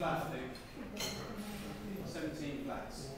think. 17 flats.